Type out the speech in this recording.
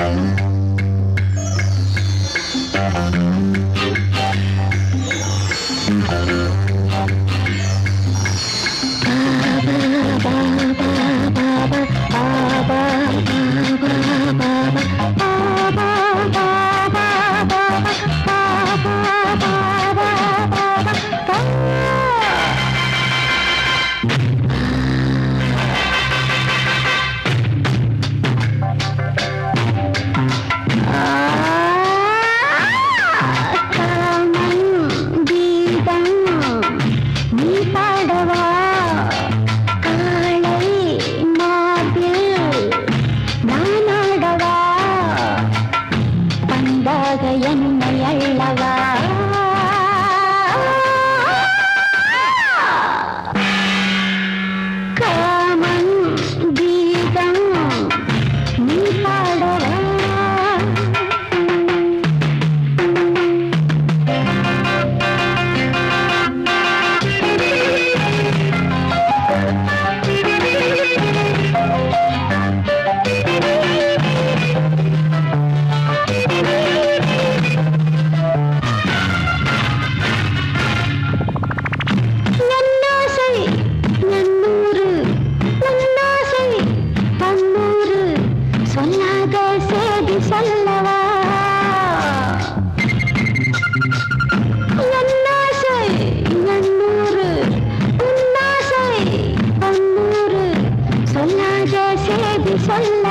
Música சொல்ல